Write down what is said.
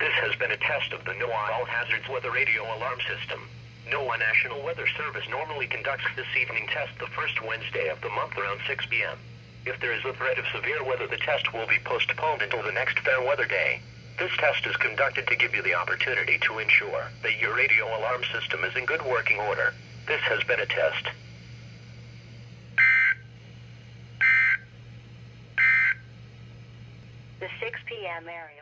This has been a test of the NOAA All Hazards Weather Radio Alarm System. NOAA National Weather Service normally conducts this evening test the first Wednesday of the month around 6 p.m. If there is a threat of severe weather, the test will be postponed until the next fair weather day. This test is conducted to give you the opportunity to ensure that your radio alarm system is in good working order. This has been a test. The 6 p.m. area.